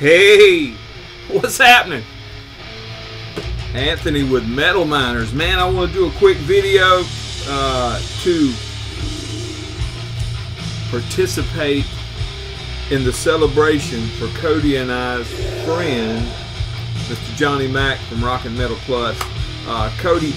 Hey, what's happening? Anthony with Metal Miners. Man, I want to do a quick video uh, to participate in the celebration for Cody and I's friend, Mr. Johnny Mack from Rockin' Metal Plus. Uh, Cody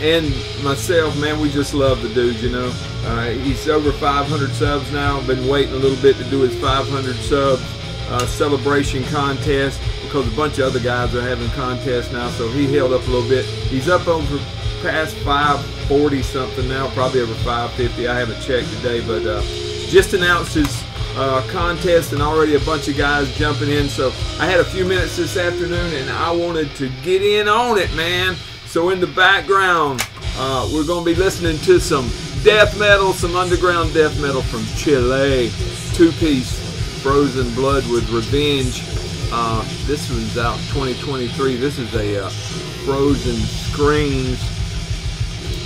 and myself, man, we just love the dude, you know. Uh, he's over 500 subs now. Been waiting a little bit to do his 500 subs uh, celebration contest because a bunch of other guys are having contests now, so he held up a little bit. He's up over past 540 something now, probably over 550. I haven't checked today, but uh, just announced his uh, contest and already a bunch of guys jumping in. So I had a few minutes this afternoon and I wanted to get in on it, man. So in the background, uh, we're going to be listening to some death metal, some underground death metal from Chile. Two piece Frozen Blood with Revenge. Uh, this one's out 2023. This is a uh, Frozen Screams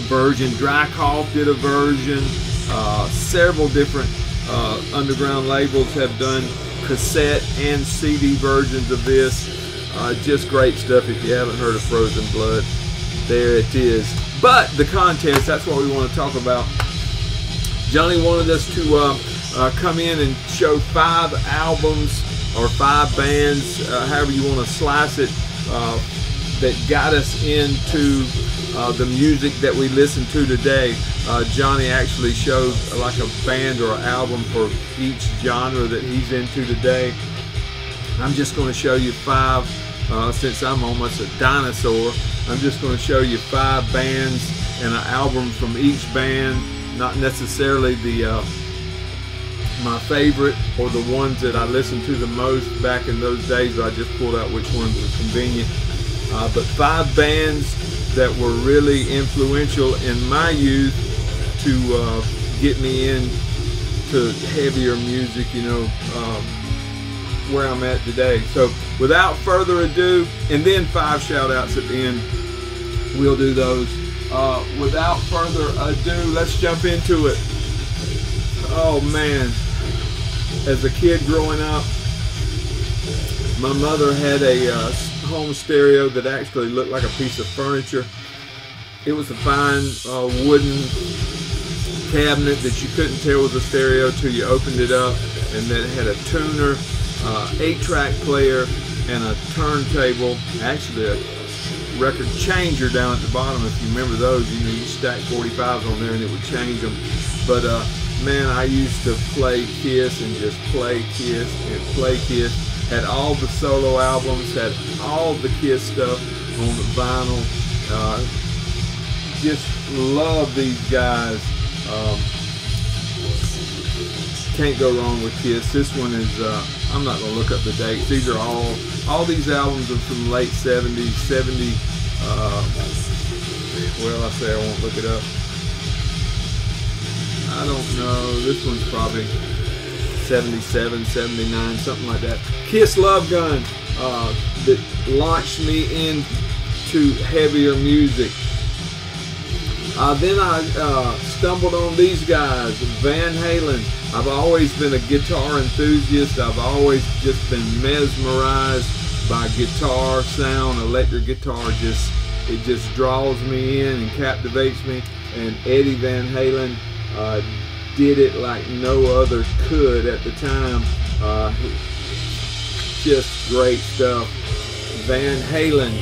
version. Drycoff did a version. Uh, several different uh, underground labels have done cassette and CD versions of this. Uh, just great stuff if you haven't heard of Frozen Blood. There it is. But the contest, that's what we want to talk about. Johnny wanted us to uh, come in and show five albums or five bands, uh, however you want to slice it, uh, that got us into uh, the music that we listen to today. Uh, Johnny actually showed uh, like a band or album for each genre that he's into today. I'm just going to show you five, since I'm almost a dinosaur. I'm just going to show you five bands and an album from each band, not necessarily the my favorite or the ones that I listened to the most back in those days. I just pulled out which ones were convenient. Uh, but five bands that were really influential in my youth to uh, get me into heavier music, you know, um, where I'm at today. So without further ado, and then five shout outs at the end, we'll do those. Uh, without further ado, let's jump into it. Oh man, as a kid growing up, my mother had a uh, home stereo that actually looked like a piece of furniture. It was a fine uh, wooden cabinet that you couldn't tell was a stereo till you opened it up, and then it had a tuner, uh, eight-track player, and a turntable. Actually, a record changer down at the bottom. If you remember those, you know, you stack 45s on there and it would change them. But uh, man, I used to play Kiss and just play Kiss and play Kiss. Had all the solo albums, had all the Kiss stuff on the vinyl. Uh, just love these guys. Um, can't go wrong with Kiss. This one is, uh, I'm not going to look up the dates. These are all, all these albums are from late 70s, 70, uh, well, I say I won't look it up. I don't know. This one's probably 77, 79, something like that. Kiss Love Gun uh, that launched me into heavier music. Uh, then I uh, stumbled on these guys, Van Halen. I've always been a guitar enthusiast. I've always just been mesmerized by guitar sound, electric guitar. Just it just draws me in and captivates me. And Eddie Van Halen uh, did it like no other could at the time. Uh, just great stuff. Van Halen.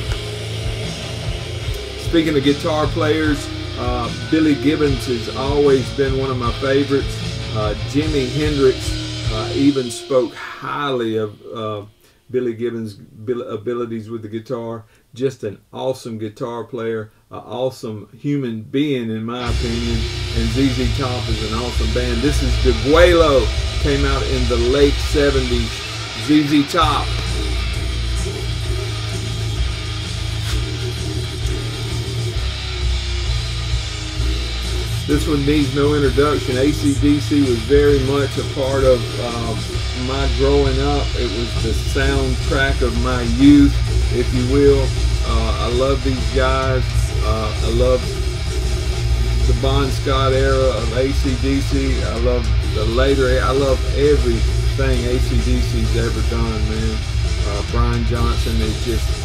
Speaking of guitar players, uh, Billy Gibbons has always been one of my favorites. Uh, Jimi Hendrix uh, even spoke highly of uh, Billy Gibbons' abilities with the guitar. Just an awesome guitar player, an awesome human being, in my opinion. And ZZ Top is an awesome band. This is Degüello, came out in the late 70s. ZZ Top. This one needs no introduction. ACDC was very much a part of uh, my growing up. It was the soundtrack of my youth, if you will. Uh, I love these guys. Uh, I love the Bon Scott era of ACDC. I love the later, I love everything ACDC's ever done, man. Uh, Brian Johnson is just.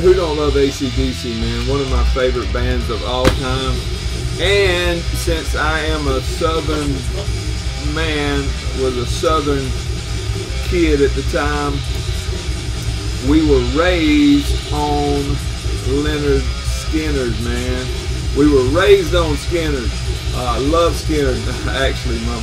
Who don't love ACDC, man? One of my favorite bands of all time. And since I am a southern man, was a southern kid at the time, we were raised on Lynyrd Skynyrd, man. We were raised on. I uh, love Skynyrd. Actually, my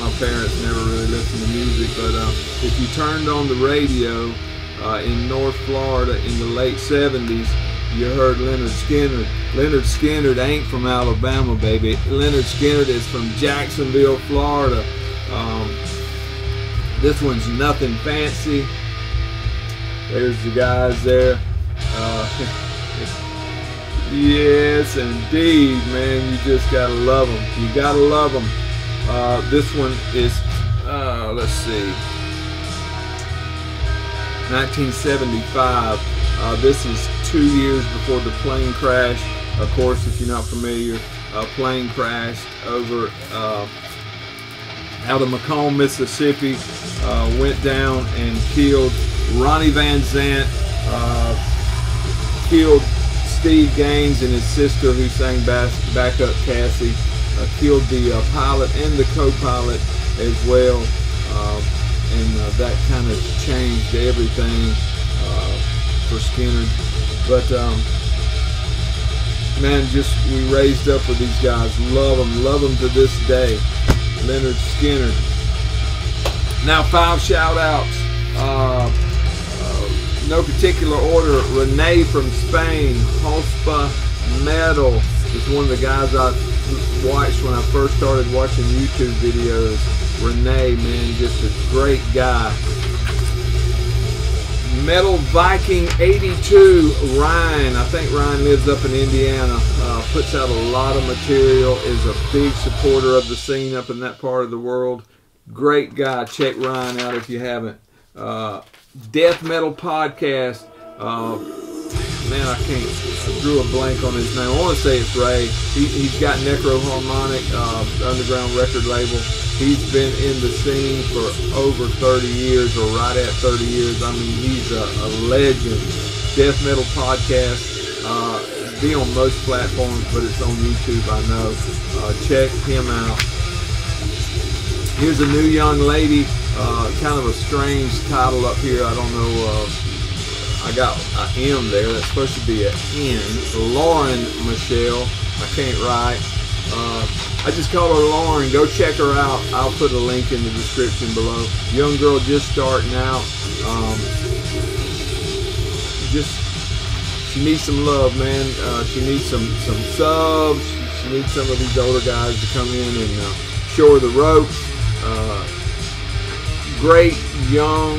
my parents never really listened to music, but um, if you turned on the radio uh, in North Florida in the late 70s, you heard Lynyrd Skynyrd. Lynyrd Skynyrd ain't from Alabama, baby. Lynyrd Skynyrd is from Jacksonville, Florida. Um, this one's nothing fancy. There's the guys there. Uh, Yes, indeed, man. You just gotta love them. You gotta love them. Uh, this one is, uh, let's see, 1975. Uh, this is two years before the plane crash. Of course, if you're not familiar, a plane crashed over uh, out of McComb, Mississippi, uh, went down and killed Ronnie Van Zant, uh, killed Steve Gaines and his sister, who sang backup Cassie, uh, killed the uh, pilot and the co-pilot as well, uh, and uh, that kind of changed everything uh, for Skynyrd. But um, man, just we raised up with these guys. Love them, love them to this day. Lynyrd Skynyrd. Now five shout outs. No particular order, Renee from Spain, Holspa Metal is one of the guys I watched when I first started watching YouTube videos. Renee, man, just a great guy. Metal Viking 82, Ryan. I think Ryan lives up in Indiana. Uh, puts out a lot of material. Is a big supporter of the scene up in that part of the world. Great guy. Check Ryan out if you haven't. Uh, death metal podcast. Uh, man, I can't. I drew a blank on his name. I want to say it's Ray. He, has got Necroharmonic, uh, underground record label. He's been in the scene for over 30 years, or right at 30 years. I mean, he's a, a legend. Death metal podcast. Uh, be on most platforms, but it's on YouTube. I know. Uh, check him out. Here's a new young lady uh, kind of a strange title up here. I don't know. Uh, I got an M there. That's supposed to be an N. Lauren Michelle. I can't write. Uh, I just call her Lauren. Go check her out. I'll put a link in the description below. Young girl just starting out. Um, just she needs some love, man. Uh, she needs some some subs. She needs some of these older guys to come in and uh, show her the ropes. Great young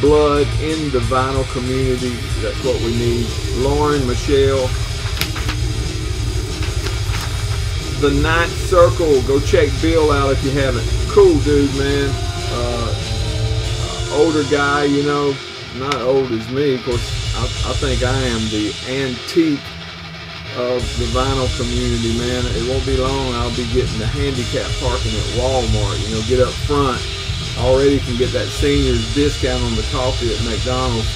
blood in the vinyl community. That's what we need. Lauren, Michelle. The Ninth Circle. Go check Bill out if you haven't. Cool dude, man. Uh, older guy, you know. Not old as me. Of course, I, I think I am the antique of the vinyl community, man. It won't be long. I'll be getting the handicap parking at Walmart. You know, get up front already can get that senior's discount on the coffee at McDonald's.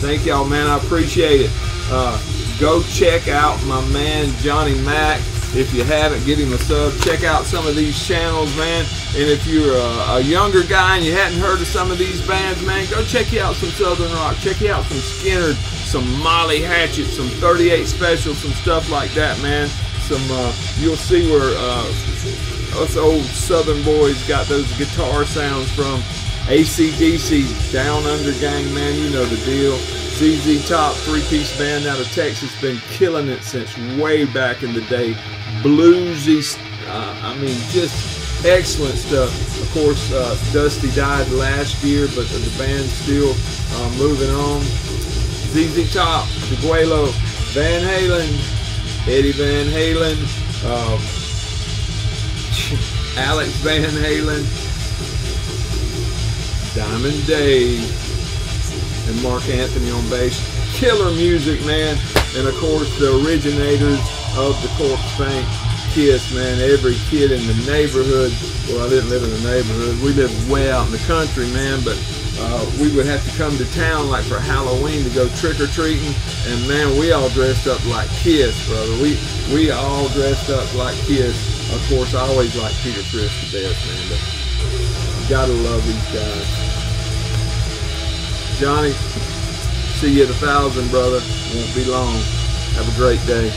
Thank y'all, man. I appreciate it. Uh, go check out my man Johnny Mac. If you haven't, give him a sub. Check out some of these channels, man. And if you're a, a younger guy and you hadn't heard of some of these bands, man, go check out some Southern Rock. Check out some Skynyrd, some Molly Hatchet, some 38 Special, some stuff like that, man. Some uh, you'll see where uh, us old Southern boys got those guitar sounds from. ACDC, Down Under Gang, man, you know the deal. ZZ Top, three-piece band out of Texas, been killing it since way back in the day. Bluesy, uh, I mean, just excellent stuff. Of course, uh, Dusty died last year, but the band's still uh, moving on. ZZ Top, Degüello, Van Halen, Eddie Van Halen, um, Alex Van Halen, Diamond Dave, and Mark Anthony on bass. Killer music, man. And of course, the originators of the Corpse Paint. Kiss, man. Every kid in the neighborhood. Well, I didn't live in the neighborhood. We lived way out in the country, man. But uh, we would have to come to town like for Halloween to go trick or treating, and man, we all dressed up like kids, brother. We we all dressed up like kids. Of course, I always like Peter Criss the best, man. But you gotta love these guys. Johnny, see you at a thousand, brother. Won't be long. Have a great day.